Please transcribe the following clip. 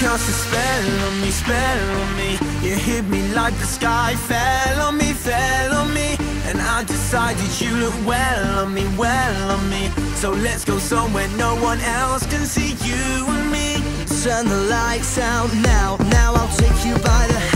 Cast a spell on me, spell on me. You hit me like the sky fell on me, fell on me. And I decided you look well on me, well on me. So let's go somewhere no one else can see you and me. Turn the lights out now. Now I'll take you by the hand,